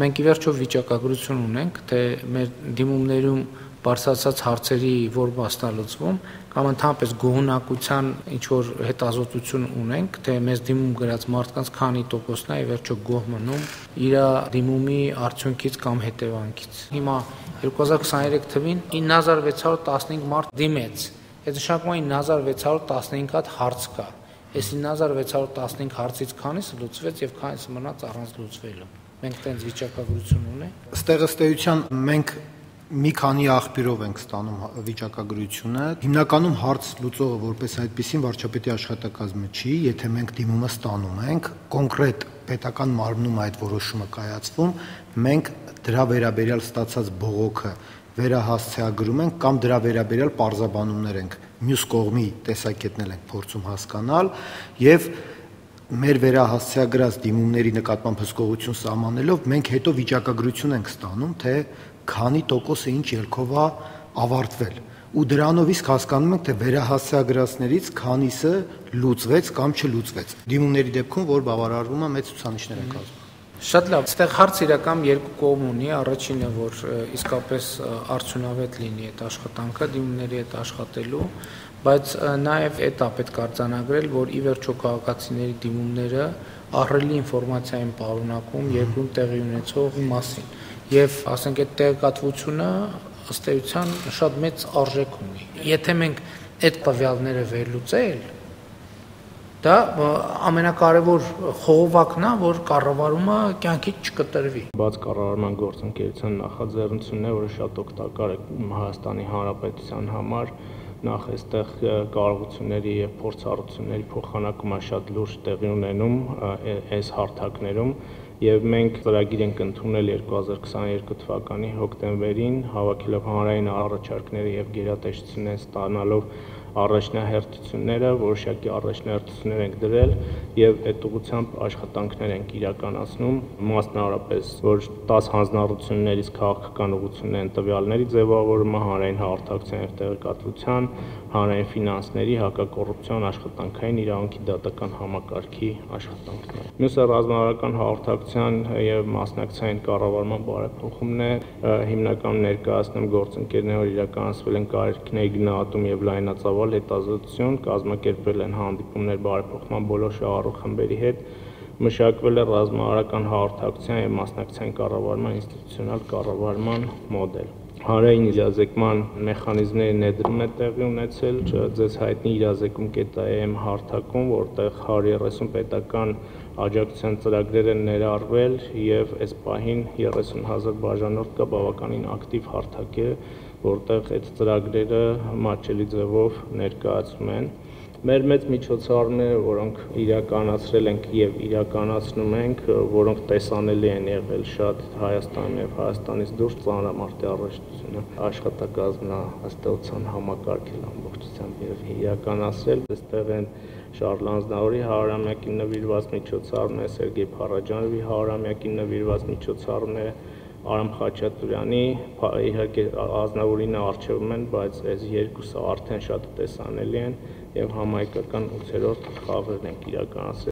Մենք ի վերջո վիճակագրություն ունենք, թե մեր դիմումներում բարձրացած հարցերի որ մասնալուծվում կամ ընդհանրապես գոհունակության ինչ որ հետազոտություն ունենք, թե մեզ դիմում գրած մարդկանց քանի տոկոսն է ի վերջո գոհ մնում իր դիմումի արդյունքից կամ հետևանքից։ Հիմա 2023 թվին 9615 մարդ դիմեց։ Այդ նշանակում է 9615 հատ հարց կա։ Այս 9615 հարցից քանիսը լուծվեց եւ քանիսը մնաց առանց լուծվելու։ Մենք տենց վիճակագրություն ունենք։ Ստեղ ըստ էության մենք մի քանի աղբյուրով ենք ստանում վիճակագրությունը։ Հիմնականում հարց լուծողը որպես այդպեսին վարչապետի աշխատակազմը չի, եթե մենք դիմումը ստանում ենք, կոնկրետ պետական մարմնում այդ որոշումը կայացվում, մենք դրա վերաբերյալ ստացած բողոքը վերահասցեագրում ենք կամ դրա վերաբերյալ պարզաբանումներ ենք մյուս կողմի տեսակետնել ենք փորձում հասկանալ եւ մեր վերահասցեագրած դիմումների նկատմամբ հսկողություն սահմանելով մենք հետո վիճակագրություն ենք ստանում թե քանի տոկոսը ինչ ելքով է ավարտվել ու դրանով իսկ հասկանում ենք թե վերահասցեագրածներից քանիսը լուծվեց կամ չլուծվեց դիմումների դեպքում որ բավարարվում է մեծ ցուցանիշներ են կազմում Շատ լավ, այստեղ հարց իրական երկու կողմ ունի, առաջինը որ իսկապես արդյունավետ լինի այդ աշխատանքը դիմումների հետ աշխատելու, բայց նաև այդ է պետք արձանագրել, որ ի վերջո քաղաքացիների դիմումները ահռելի ինֆորմացիա են պարունակում երկրում տեղի ունեցողի մասին եւ ասենք այդ տեղեկատվությունը ըստ էության շատ մեծ արժեք ունի։ Եթե մենք այդ տվյալները վերլուծել, դա ամենակարևոր խողովակն է, որ կառավարումը կյանքից չկտրվի։ Բաց կառավարման գործընկերության նախաձեռնությունն է, որը շատ օգտակար է Հայաստանի Հանրապետության համար նախ այստեղ կարողությունների եւ փորձառությունների փոխանակումը շատ լուրջ տեղի ունենում այս հարթակներում եւ մենք ծրագիր ենք ընդունել 2022 թվականի հոկտեմբերին հավաքելով հանրային առաջարկները եւ գերատեսչություններ ստանալով առաջնահերթությունները, որոշակի առաջնահերթություններ ենք դրել եւ այդ ուղղությամբ աշխատանքներ ենք իրականացնում, մասնավորապես որ 10 հանձնառություններից քաղաքական ուղղություններ են տվյալների ձևավորումը, հանրային հաղորդակցության եւ տեղեկատվության, հանրային ֆինանսների, հակակոռուպցիոն աշխատանքային իրավունքի դատական համակարգի աշխատանքներ։ Մյուսը ռազմավարական հաղորդակցության եւ մասնակցային կառավարման բարեփոխումն է, հիմնականում ներկայացնում գործընկերներ, որ իրականացվել են կարիքների գնահատում եւ լայնածավալ հետազոտություն, կազմակերպվել են հանդիպումներ բարեփոխման բոլոր շահառու խմբերի հետ մշակվել է ռազմավարական հաղորդակցության եւ մասնակցային կառավարման ինստիտուցիոնալ կառավարման մոդել հանրային իրազեկման մեխանիզմների ներդրում է տեղի ունեցել ձեզ հայտնի իրազեկում կետայեմ հարթակում, որտեղ 130 պետական աջակցության ծրագրեր են ներառվել եւ այս պահին 30000 բաժանորդ կա բավականին ակտիվ հարթակ է, որտեղ այդ ծրագրերը մատչելի ձևով ներկայացում են Մեր մեծ միջոցառումները, որոնք իրականացրել ենք եւ իրականացնում ենք, որոնք տեսանելի են եղել շատ Հայաստանում եւ Հայաստանից դուրս ծանրամարտի առաջնությունը աշխատակազմն ըստեղության համակարգել ամբողջությամբ եւ իրականացրել, այստեղ են Շարլ Անձնավորի 100-ամյակին նվիրված միջոցառումները, Սերգեյ Փարաջանովի 100-ամյակին նվիրված միջոցառումները, Արամ Խաչատուրյանի իհարկե Ազնավուրինը արժևում են, բայց այս երկուսը արդեն շատ տեսանելի են եւ համայնքական 8-րդ խաղերն ենք իրականացրել